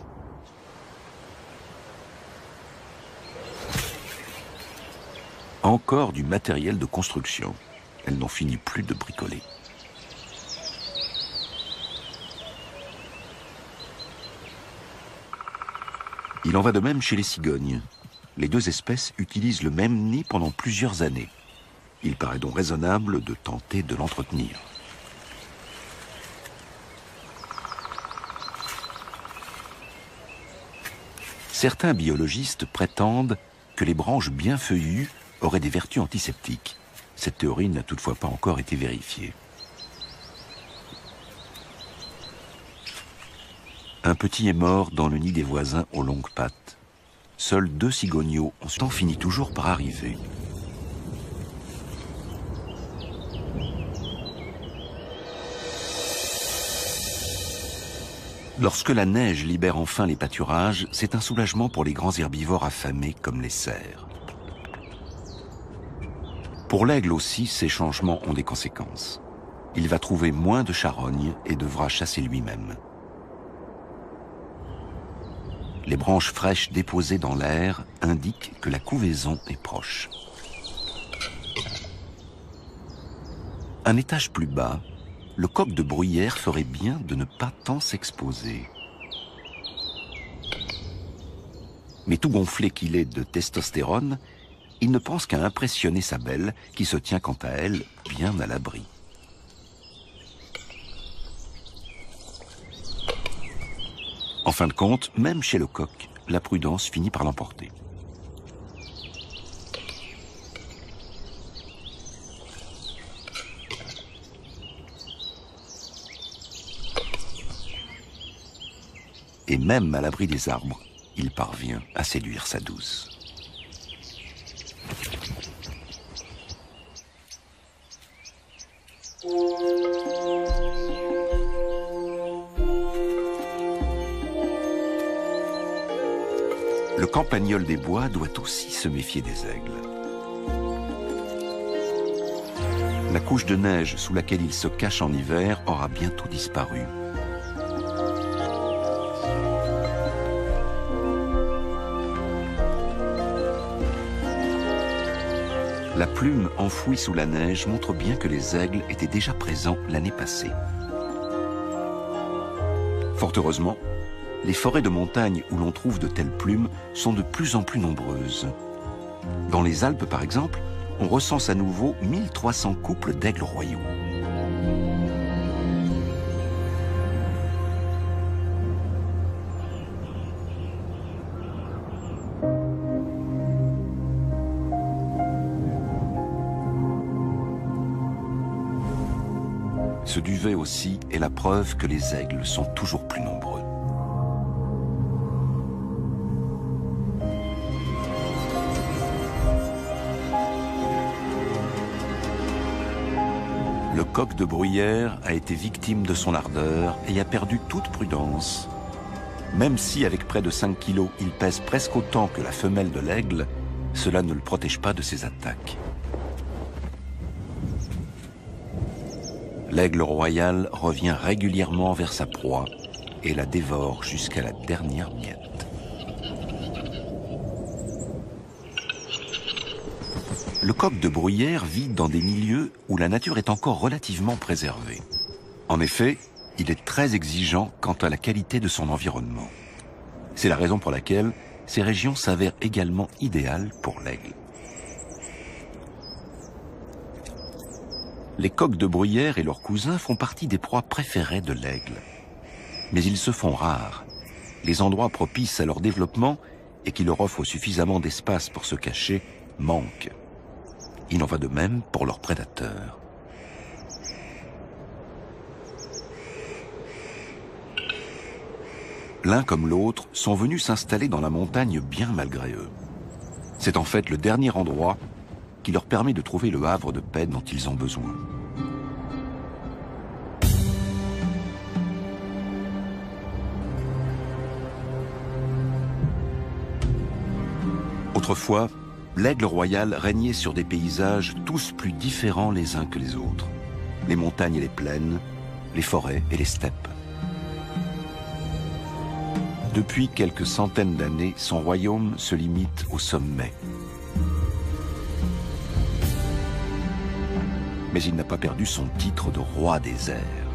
Encore du matériel de construction. Elle n'en finit plus de bricoler. Il en va de même chez les cigognes. Les deux espèces utilisent le même nid pendant plusieurs années. Il paraît donc raisonnable de tenter de l'entretenir. Certains biologistes prétendent que les branches bien feuillues auraient des vertus antiseptiques. Cette théorie n'a toutefois pas encore été vérifiée. Un petit est mort dans le nid des voisins aux longues pattes. Seuls deux cigogneaux ont fini toujours par arriver. Lorsque la neige libère enfin les pâturages, c'est un soulagement pour les grands herbivores affamés comme les cerfs. Pour l'aigle aussi, ces changements ont des conséquences. Il va trouver moins de charognes et devra chasser lui-même. Les branches fraîches déposées dans l'air indiquent que la couvaison est proche. Un étage plus bas, le coq de bruyère ferait bien de ne pas tant s'exposer. Mais tout gonflé qu'il est de testostérone, il ne pense qu'à impressionner sa belle, qui se tient quant à elle bien à l'abri. En fin de compte, même chez le coq, la prudence finit par l'emporter. Et même à l'abri des arbres, il parvient à séduire sa douce. Le campagnol des bois doit aussi se méfier des aigles. La couche de neige sous laquelle il se cache en hiver aura bientôt disparu. La plume enfouie sous la neige montre bien que les aigles étaient déjà présents l'année passée. Fort heureusement, les forêts de montagne où l'on trouve de telles plumes sont de plus en plus nombreuses. Dans les Alpes, par exemple, on recense à nouveau 1300 couples d'aigles royaux. Aussi est la preuve que les aigles sont toujours plus nombreux. Le coq de bruyère a été victime de son ardeur et a perdu toute prudence. Même si, avec près de 5 kilos, il pèse presque autant que la femelle de l'aigle, cela ne le protège pas de ses attaques. L'aigle royal revient régulièrement vers sa proie et la dévore jusqu'à la dernière miette. Le coq de bruyère vit dans des milieux où la nature est encore relativement préservée. En effet, il est très exigeant quant à la qualité de son environnement. C'est la raison pour laquelle ces régions s'avèrent également idéales pour l'aigle. Les coqs de bruyère et leurs cousins font partie des proies préférées de l'aigle. Mais ils se font rares. Les endroits propices à leur développement et qui leur offrent suffisamment d'espace pour se cacher manquent. Il en va de même pour leurs prédateurs. L'un comme l'autre sont venus s'installer dans la montagne bien malgré eux. C'est en fait le dernier endroit qui leur permet de trouver le havre de paix dont ils ont besoin. Autrefois, l'aigle royal régnait sur des paysages tous plus différents les uns que les autres. Les montagnes et les plaines, les forêts et les steppes. Depuis quelques centaines d'années, son royaume se limite au sommet. Mais il n'a pas perdu son titre de roi des airs.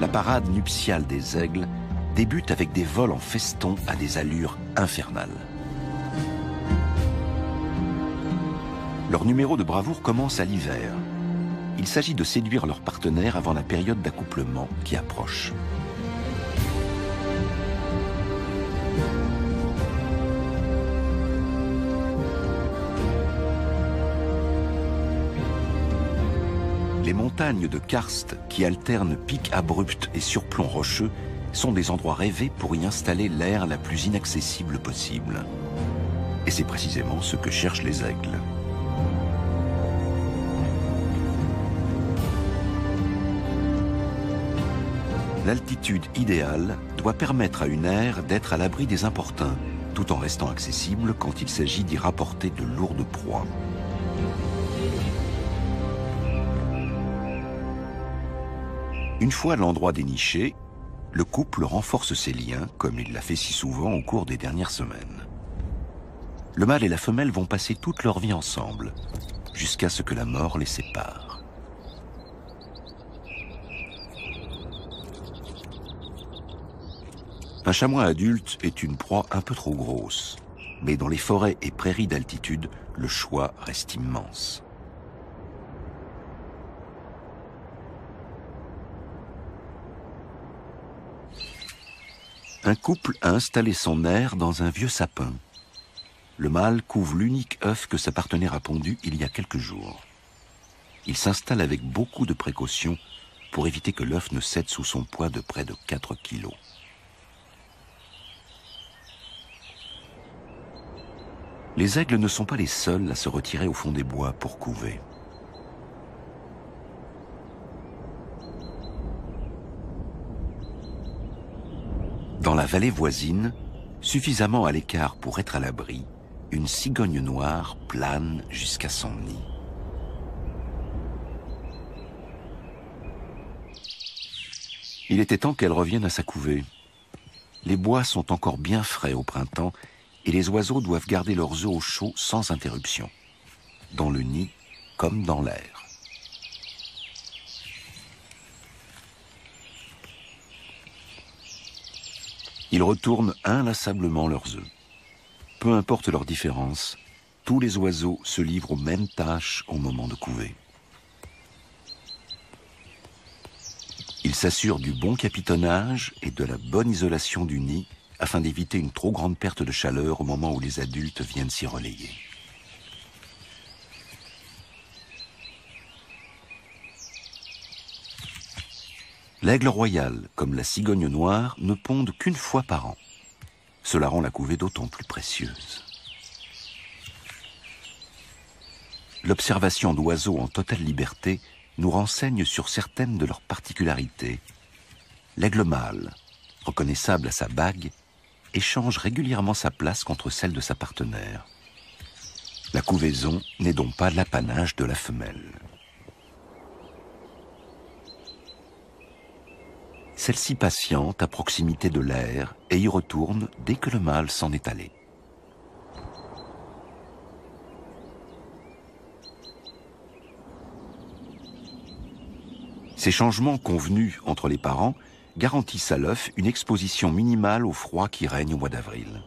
La parade nuptiale des aigles débute avec des vols en feston à des allures infernales. Leur numéro de bravoure commence à l'hiver. Il s'agit de séduire leurs partenaires avant la période d'accouplement qui approche. Les montagnes de karst qui alternent pics abrupts et surplombs rocheux sont des endroits rêvés pour y installer l'air la plus inaccessible possible. Et c'est précisément ce que cherchent les aigles. L'altitude idéale doit permettre à une aire d'être à l'abri des importuns, tout en restant accessible quand il s'agit d'y rapporter de lourdes proies. Une fois l'endroit déniché, le couple renforce ses liens, comme il l'a fait si souvent au cours des dernières semaines. Le mâle et la femelle vont passer toute leur vie ensemble, jusqu'à ce que la mort les sépare. Un chamois adulte est une proie un peu trop grosse, mais dans les forêts et prairies d'altitude, le choix reste immense. Un couple a installé son air dans un vieux sapin. Le mâle couvre l'unique œuf que sa partenaire a pondu il y a quelques jours. Il s'installe avec beaucoup de précautions pour éviter que l'œuf ne cède sous son poids de près de 4 kilos. Les aigles ne sont pas les seuls à se retirer au fond des bois pour couver. Dans la vallée voisine, suffisamment à l'écart pour être à l'abri, une cigogne noire plane jusqu'à son nid. Il était temps qu'elle revienne à sa couvée. Les bois sont encore bien frais au printemps et les oiseaux doivent garder leurs œufs au chaud sans interruption, dans le nid comme dans l'air. Ils retournent inlassablement leurs œufs. Peu importe leur différence, tous les oiseaux se livrent aux mêmes tâches au moment de couver. Ils s'assurent du bon capitonnage et de la bonne isolation du nid afin d'éviter une trop grande perte de chaleur au moment où les adultes viennent s'y relayer. L'aigle royal, comme la cigogne noire, ne pondent qu'une fois par an. Cela rend la couvée d'autant plus précieuse. L'observation d'oiseaux en totale liberté nous renseigne sur certaines de leurs particularités. L'aigle mâle, reconnaissable à sa bague, échange régulièrement sa place contre celle de sa partenaire. La couvaison n'est donc pas l'apanage de la femelle. Celle-ci patiente à proximité de l'air et y retourne dès que le mâle s'en est allé. Ces changements convenus entre les parents garantissent à l'œuf une exposition minimale au froid qui règne au mois d'avril.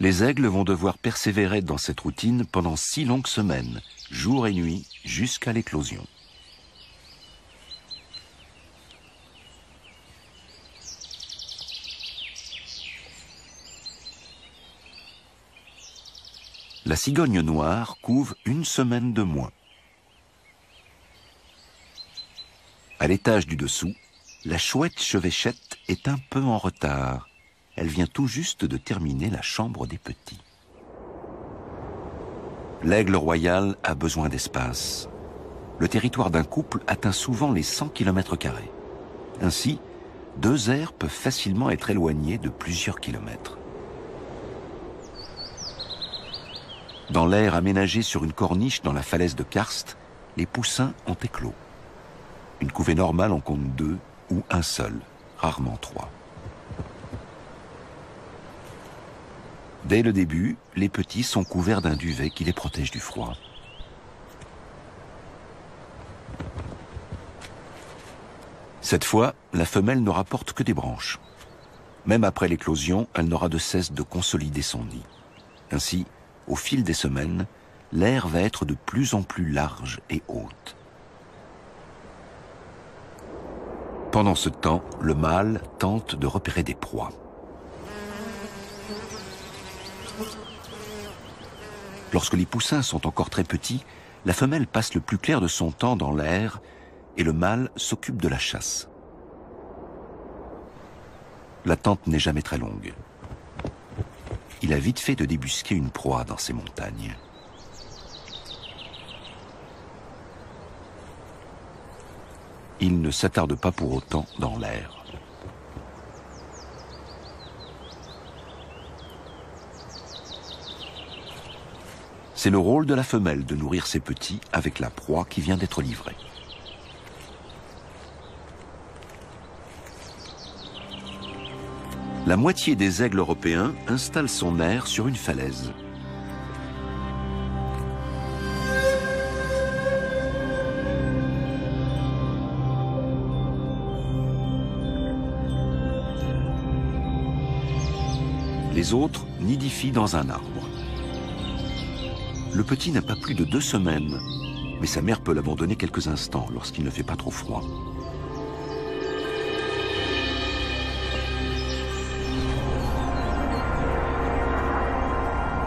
Les aigles vont devoir persévérer dans cette routine pendant six longues semaines, jour et nuit, jusqu'à l'éclosion. la cigogne noire couve une semaine de moins. À l'étage du dessous, la chouette chevêchette est un peu en retard. Elle vient tout juste de terminer la chambre des petits. L'aigle royal a besoin d'espace. Le territoire d'un couple atteint souvent les 100 km. Ainsi, deux aires peuvent facilement être éloignées de plusieurs kilomètres. Dans l'air aménagé sur une corniche dans la falaise de Karst, les poussins ont éclos. Une couvée normale en compte deux ou un seul, rarement trois. Dès le début, les petits sont couverts d'un duvet qui les protège du froid. Cette fois, la femelle ne rapporte que des branches. Même après l'éclosion, elle n'aura de cesse de consolider son nid. Ainsi, au fil des semaines, l'air va être de plus en plus large et haute. Pendant ce temps, le mâle tente de repérer des proies. Lorsque les poussins sont encore très petits, la femelle passe le plus clair de son temps dans l'air et le mâle s'occupe de la chasse. L'attente n'est jamais très longue il a vite fait de débusquer une proie dans ces montagnes. Il ne s'attarde pas pour autant dans l'air. C'est le rôle de la femelle de nourrir ses petits avec la proie qui vient d'être livrée. la moitié des aigles européens installent son aire sur une falaise. Les autres nidifient dans un arbre. Le petit n'a pas plus de deux semaines, mais sa mère peut l'abandonner quelques instants lorsqu'il ne fait pas trop froid.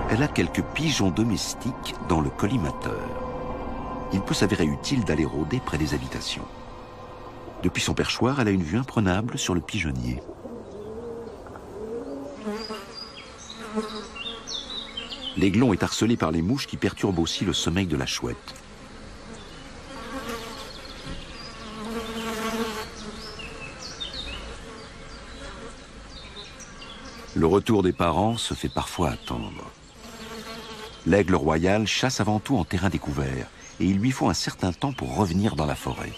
elle a quelques pigeons domestiques dans le collimateur. Il peut s'avérer utile d'aller rôder près des habitations. Depuis son perchoir, elle a une vue imprenable sur le pigeonnier. L'aiglon est harcelé par les mouches qui perturbent aussi le sommeil de la chouette. Le retour des parents se fait parfois attendre. L'aigle royal chasse avant tout en terrain découvert et il lui faut un certain temps pour revenir dans la forêt.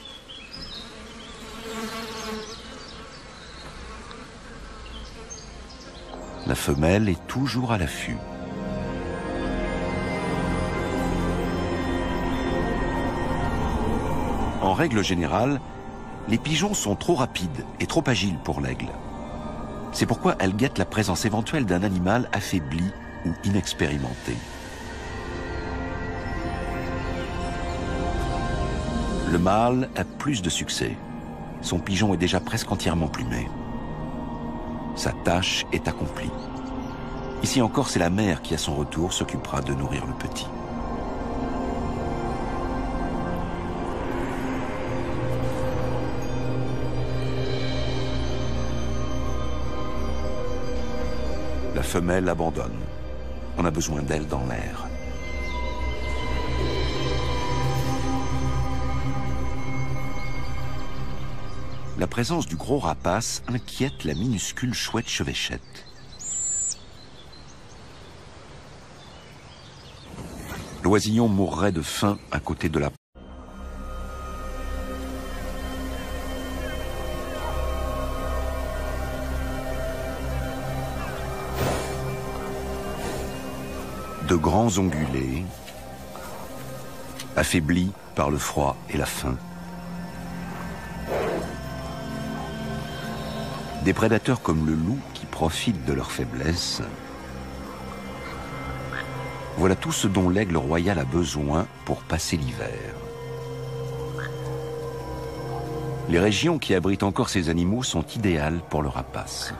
La femelle est toujours à l'affût. Règle générale, les pigeons sont trop rapides et trop agiles pour l'aigle. C'est pourquoi elle guette la présence éventuelle d'un animal affaibli ou inexpérimenté. Le mâle a plus de succès. Son pigeon est déjà presque entièrement plumé. Sa tâche est accomplie. Ici encore, c'est la mère qui, à son retour, s'occupera de nourrir le petit. La femelle abandonne. On a besoin d'elle dans l'air. La présence du gros rapace inquiète la minuscule chouette chevêchette. L'oisillon mourrait de faim à côté de la grands ongulés, affaiblis par le froid et la faim. Des prédateurs comme le loup qui profitent de leur faiblesse. Voilà tout ce dont l'aigle royal a besoin pour passer l'hiver. Les régions qui abritent encore ces animaux sont idéales pour le rapace.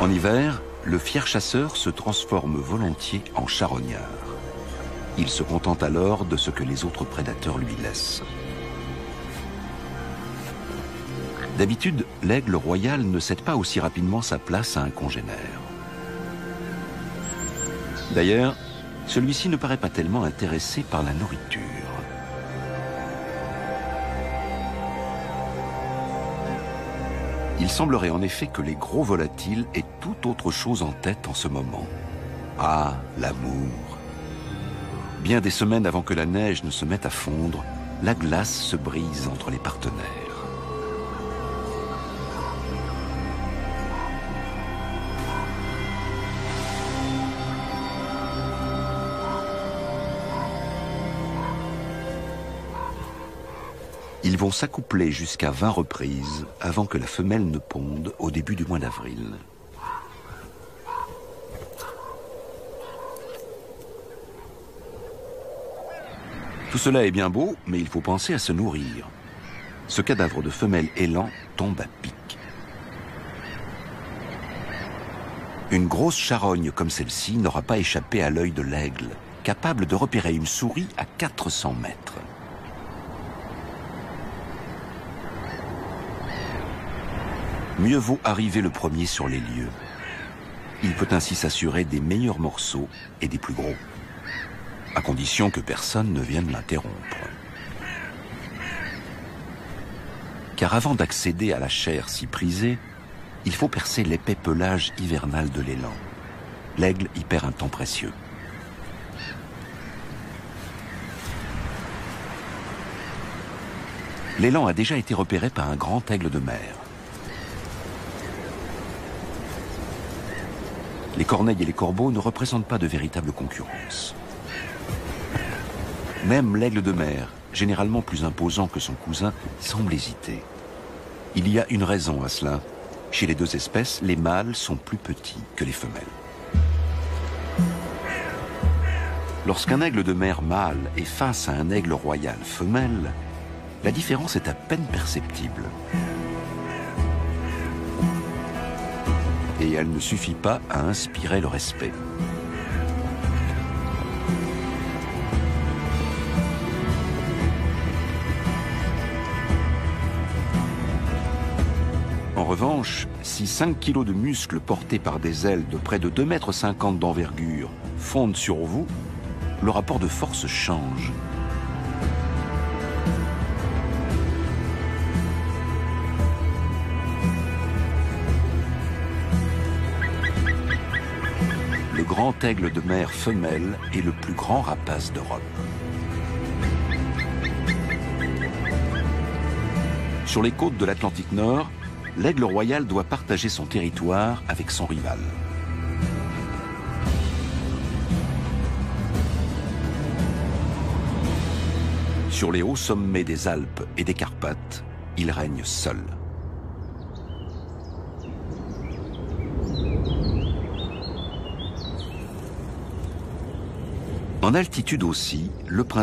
En hiver, le fier chasseur se transforme volontiers en charognard. Il se contente alors de ce que les autres prédateurs lui laissent. D'habitude, l'aigle royal ne cède pas aussi rapidement sa place à un congénère. D'ailleurs, celui-ci ne paraît pas tellement intéressé par la nourriture. Il semblerait en effet que les gros volatiles aient tout autre chose en tête en ce moment. Ah, l'amour. Bien des semaines avant que la neige ne se mette à fondre, la glace se brise entre les partenaires. Ils vont s'accoupler jusqu'à 20 reprises avant que la femelle ne ponde au début du mois d'avril. Tout cela est bien beau, mais il faut penser à se nourrir. Ce cadavre de femelle élan tombe à pic. Une grosse charogne comme celle-ci n'aura pas échappé à l'œil de l'aigle, capable de repérer une souris à 400 mètres. Mieux vaut arriver le premier sur les lieux. Il peut ainsi s'assurer des meilleurs morceaux et des plus gros, à condition que personne ne vienne l'interrompre. Car avant d'accéder à la chair si prisée, il faut percer l'épais pelage hivernal de l'élan. L'aigle y perd un temps précieux. L'élan a déjà été repéré par un grand aigle de mer. Les corneilles et les corbeaux ne représentent pas de véritable concurrence. Même l'aigle de mer, généralement plus imposant que son cousin, semble hésiter. Il y a une raison à cela. Chez les deux espèces, les mâles sont plus petits que les femelles. Lorsqu'un aigle de mer mâle est face à un aigle royal femelle, la différence est à peine perceptible. Et elle ne suffit pas à inspirer le respect. En revanche, si 5 kilos de muscles portés par des ailes de près de 2,50 m d'envergure fondent sur vous, le rapport de force change. Grand aigle de mer femelle est le plus grand rapace d'Europe. Sur les côtes de l'Atlantique Nord, l'aigle royal doit partager son territoire avec son rival. Sur les hauts sommets des Alpes et des Carpates, il règne seul. En altitude aussi, le printemps